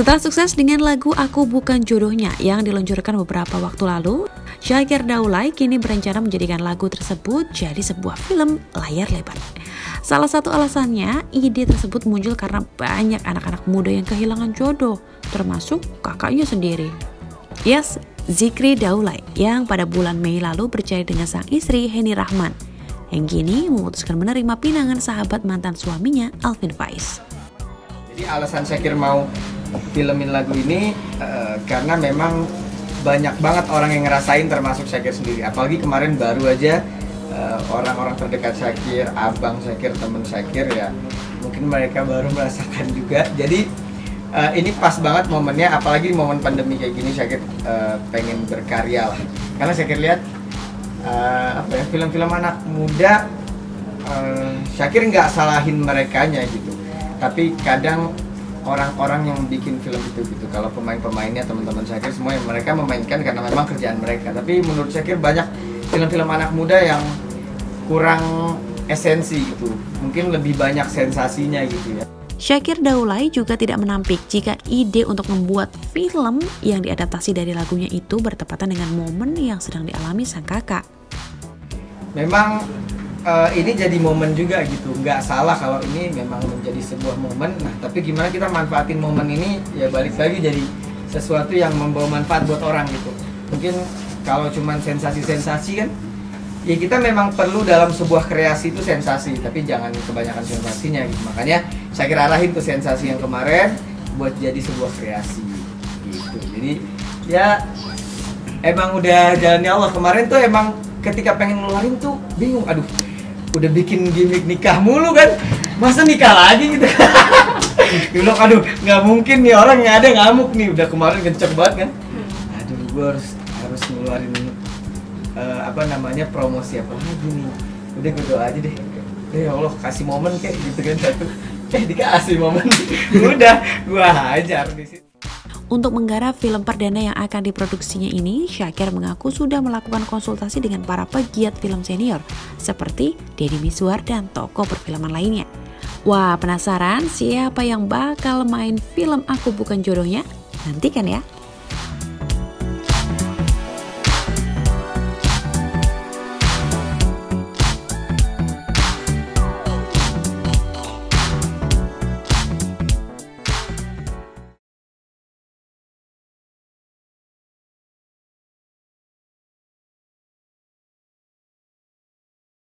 Setelah sukses dengan lagu Aku Bukan Jodohnya yang diluncurkan beberapa waktu lalu, Syakir Daulay kini berencana menjadikan lagu tersebut jadi sebuah film layar lebar. Salah satu alasannya, ide tersebut muncul karena banyak anak-anak muda yang kehilangan jodoh, termasuk kakaknya sendiri. Yes, Zikri Daulay yang pada bulan Mei lalu bercerai dengan sang istri Heni Rahman, yang kini memutuskan menerima pinangan sahabat mantan suaminya Alvin Faiz. Jadi alasan Syakir mau filmin lagu ini uh, karena memang banyak banget orang yang ngerasain termasuk Syakir sendiri. Apalagi kemarin baru aja eh, orang-orang uh, terdekat Syakir, abang Syakir, temen Syakir ya mungkin mereka baru merasakan juga. Jadi uh, ini pas banget momennya apalagi momen pandemi kayak gini Syakir uh, pengen berkarya lah. Karena Syakir lihat uh, apa ya film-film anak muda uh, Syakir nggak salahin mereka gitu. Tapi kadang orang-orang yang bikin film itu gitu. Kalau pemain-pemainnya teman-teman Syakir semua yang mereka memainkan karena memang kerjaan mereka. Tapi menurut Syakir banyak film-film anak muda yang kurang esensi gitu. Mungkin lebih banyak sensasinya gitu ya. Syakir Daulay juga tidak menampik jika ide untuk membuat film yang diadaptasi dari lagunya itu bertepatan dengan momen yang sedang dialami sang kakak. Memang uh, ini jadi momen juga gitu. Nggak salah kalau ini memang menjadi sebuah momen. Nah tapi gimana kita manfaatin momen ini? Ya balik lagi jadi sesuatu yang membawa manfaat buat orang gitu. Mungkin kalau cuman sensasi-sensasi kan ya kita memang perlu dalam sebuah kreasi itu sensasi tapi jangan kebanyakan sensasinya gitu. Makanya saya kira arahin tuh sensasi yang kemarin buat jadi sebuah kreasi gitu. Jadi ya emang udah jalannya Allah. Kemarin tuh emang ketika pengen ngeluarin tuh bingung. Aduh udah bikin gimmick nikah mulu kan? Masa nikah lagi gitu? Bilang aduh nggak mungkin nih orang nggak ada ngamuk nih. Udah kemarin kenceng banget kan? Aduh gue harus harus ngeluarin uh, apa namanya promosi apa lagi nih? Udah gue doa aja deh. Ya Allah kasih momen kayak gitu kan. Satu eh dikasih momen. Udah gue hajar di situ untuk menggarap film perdana yang akan diproduksinya ini, Syakir mengaku sudah melakukan konsultasi dengan para pegiat film senior seperti Deddy Miswar dan tokoh perfilman lainnya. Wah, penasaran siapa yang bakal main film Aku Bukan Jodohnya? Nantikan ya.